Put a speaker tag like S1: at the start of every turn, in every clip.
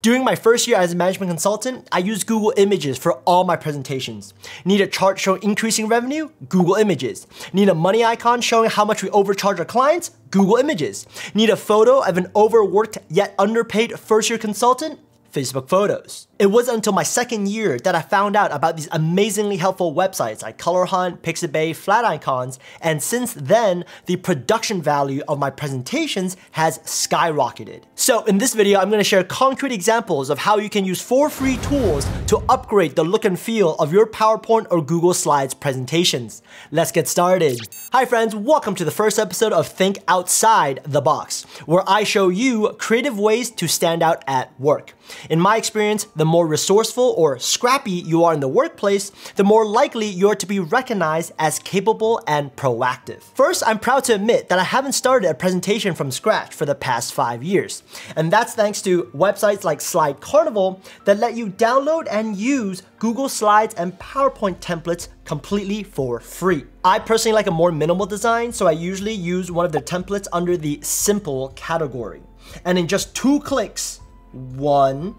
S1: During my first year as a management consultant, I used Google Images for all my presentations. Need a chart showing increasing revenue? Google Images. Need a money icon showing how much we overcharge our clients? Google Images. Need a photo of an overworked yet underpaid first year consultant? Facebook photos. It wasn't until my second year that I found out about these amazingly helpful websites like Color Hunt, Pixabay, Flat Icons, and since then, the production value of my presentations has skyrocketed. So in this video, I'm gonna share concrete examples of how you can use four free tools to upgrade the look and feel of your PowerPoint or Google Slides presentations. Let's get started. Hi friends, welcome to the first episode of Think Outside the Box, where I show you creative ways to stand out at work. In my experience, the more resourceful or scrappy you are in the workplace, the more likely you're to be recognized as capable and proactive. First, I'm proud to admit that I haven't started a presentation from scratch for the past five years. And that's thanks to websites like Slide Carnival that let you download and use Google Slides and PowerPoint templates completely for free. I personally like a more minimal design, so I usually use one of their templates under the simple category. And in just two clicks, one,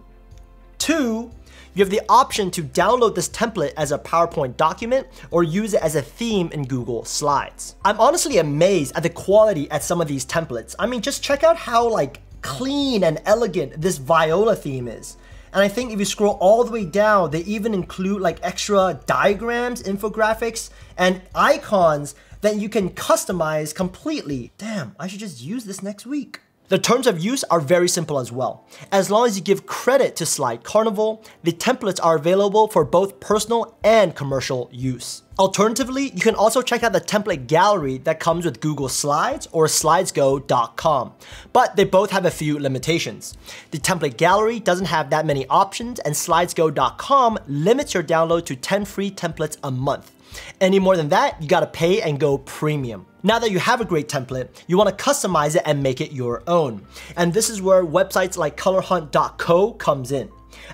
S1: two, you have the option to download this template as a PowerPoint document or use it as a theme in Google Slides. I'm honestly amazed at the quality at some of these templates. I mean, just check out how like clean and elegant this Viola theme is. And I think if you scroll all the way down, they even include like extra diagrams, infographics, and icons that you can customize completely. Damn, I should just use this next week. The terms of use are very simple as well. As long as you give credit to Slide Carnival, the templates are available for both personal and commercial use. Alternatively, you can also check out the template gallery that comes with Google Slides or slidesgo.com, but they both have a few limitations. The template gallery doesn't have that many options and slidesgo.com limits your download to 10 free templates a month. Any more than that, you gotta pay and go premium. Now that you have a great template, you want to customize it and make it your own. And this is where websites like colorhunt.co comes in.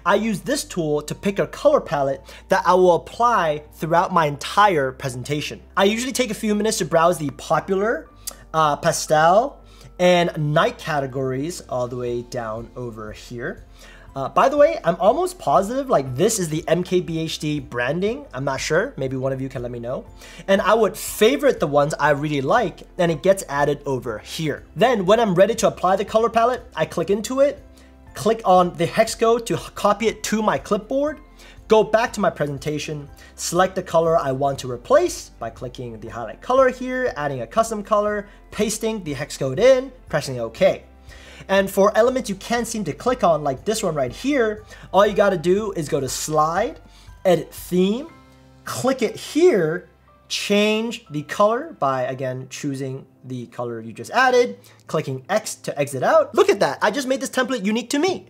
S1: I use this tool to pick a color palette that I will apply throughout my entire presentation. I usually take a few minutes to browse the popular, uh, pastel, and night categories all the way down over here. Uh, by the way, I'm almost positive like this is the MKBHD branding. I'm not sure. Maybe one of you can let me know. And I would favorite the ones I really like and it gets added over here. Then when I'm ready to apply the color palette, I click into it, click on the hex code to copy it to my clipboard, go back to my presentation, select the color I want to replace by clicking the highlight color here, adding a custom color, pasting the hex code in, pressing OK. And for elements you can't seem to click on, like this one right here, all you gotta do is go to Slide, Edit Theme, click it here, change the color by, again, choosing the color you just added, clicking X to exit out. Look at that, I just made this template unique to me.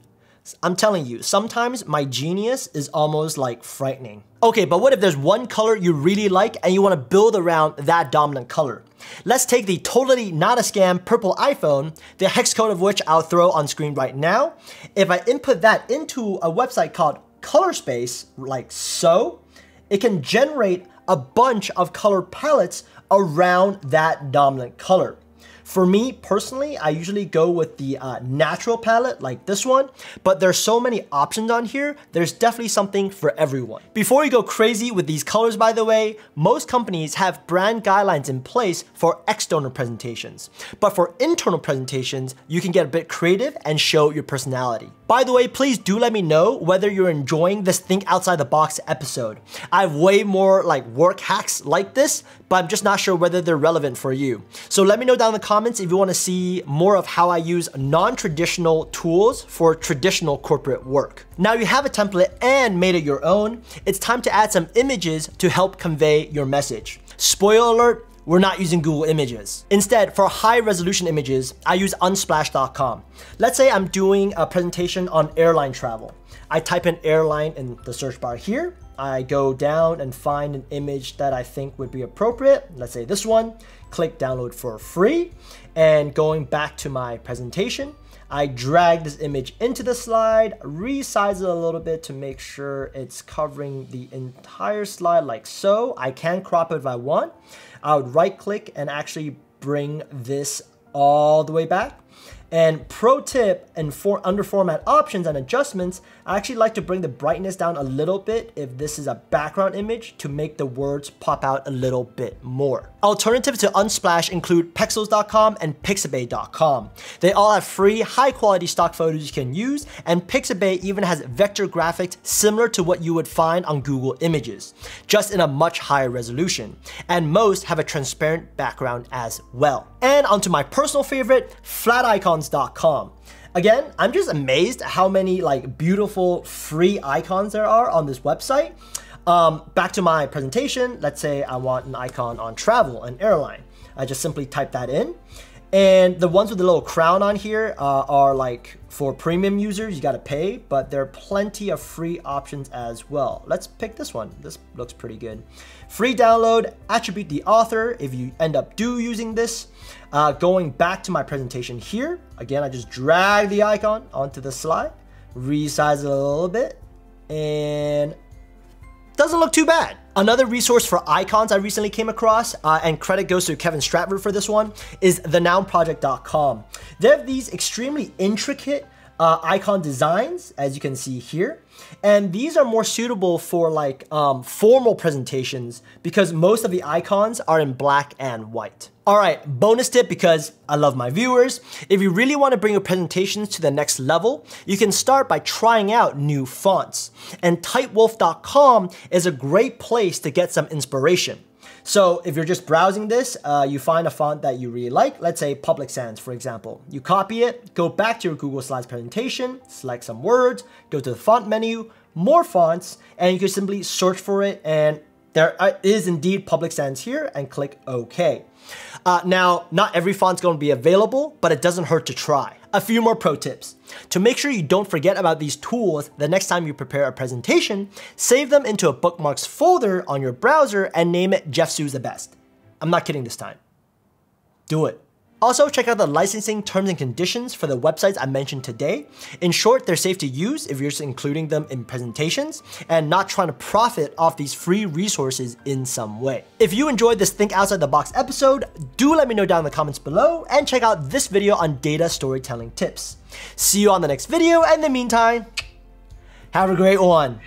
S1: I'm telling you, sometimes my genius is almost like frightening. Okay, but what if there's one color you really like and you wanna build around that dominant color? Let's take the totally not a scam purple iPhone, the hex code of which I'll throw on screen right now. If I input that into a website called Color Space, like so, it can generate a bunch of color palettes around that dominant color. For me personally, I usually go with the uh, natural palette like this one, but there's so many options on here, there's definitely something for everyone. Before you go crazy with these colors by the way, most companies have brand guidelines in place for external presentations. But for internal presentations, you can get a bit creative and show your personality. By the way, please do let me know whether you're enjoying this Think Outside the Box episode. I have way more like work hacks like this, but I'm just not sure whether they're relevant for you. So let me know down in the comments if you wanna see more of how I use non-traditional tools for traditional corporate work. Now you have a template and made it your own, it's time to add some images to help convey your message. Spoiler alert, we're not using Google Images. Instead, for high resolution images, I use unsplash.com. Let's say I'm doing a presentation on airline travel. I type in airline in the search bar here. I go down and find an image that I think would be appropriate. Let's say this one, click download for free. And going back to my presentation, I drag this image into the slide, resize it a little bit to make sure it's covering the entire slide like so. I can crop it if I want. I would right click and actually bring this all the way back. And pro tip and for under format options and adjustments, I actually like to bring the brightness down a little bit if this is a background image to make the words pop out a little bit more. Alternatives to Unsplash include Pexels.com and Pixabay.com. They all have free, high quality stock photos you can use, and Pixabay even has vector graphics similar to what you would find on Google Images, just in a much higher resolution. And most have a transparent background as well. And onto my personal favorite, flaticons.com. Again, I'm just amazed how many like beautiful free icons there are on this website. Um, back to my presentation, let's say I want an icon on travel, and airline. I just simply type that in. And the ones with the little crown on here uh, are like for premium users, you gotta pay, but there are plenty of free options as well. Let's pick this one. This looks pretty good. Free download, attribute the author if you end up do using this. Uh, going back to my presentation here, again, I just drag the icon onto the slide, resize it a little bit, and doesn't look too bad. Another resource for icons I recently came across, uh, and credit goes to Kevin Stratford for this one, is thenounproject.com. They have these extremely intricate uh, icon designs, as you can see here. And these are more suitable for like um, formal presentations because most of the icons are in black and white. All right, bonus tip because I love my viewers. If you really want to bring your presentations to the next level, you can start by trying out new fonts. And typewolf.com is a great place to get some inspiration. So if you're just browsing this, uh, you find a font that you really like, let's say Public Sans, for example. You copy it, go back to your Google Slides presentation, select some words, go to the font menu, more fonts, and you can simply search for it and there is indeed Public Sans here and click OK. Uh, now, not every font's going to be available, but it doesn't hurt to try. A few more pro tips. To make sure you don't forget about these tools the next time you prepare a presentation, save them into a bookmarks folder on your browser and name it Jeff Su's the Best. I'm not kidding this time. Do it. Also, check out the licensing terms and conditions for the websites I mentioned today. In short, they're safe to use if you're just including them in presentations and not trying to profit off these free resources in some way. If you enjoyed this Think Outside the Box episode, do let me know down in the comments below and check out this video on data storytelling tips. See you on the next video, and in the meantime, have a great one.